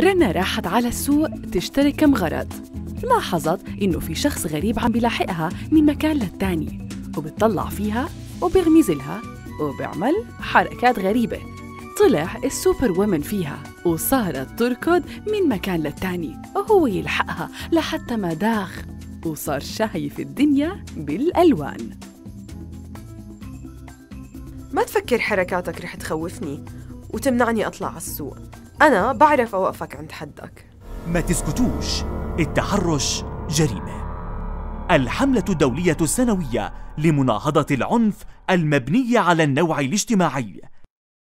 رنا راحت على السوق تشتري كم غرض. لاحظت إنه في شخص غريب عم بيلاحقها من مكان للتاني وبتطلع فيها وبيغمزلها وبيعمل حركات غريبة. طلع السوبر وومن فيها وصارت تركض من مكان للتاني وهو يلحقها لحتى ما داخ وصار شايف الدنيا بالألوان. ما تفكر حركاتك رح تخوفني وتمنعني أطلع على السوق. أنا بعرف أوقفك عند حدك. ما تسكتوش. التحرش جريمة. الحملة الدولية السنوية لمناهضة العنف المبني على النوع الاجتماعي.